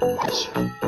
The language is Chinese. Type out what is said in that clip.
等一。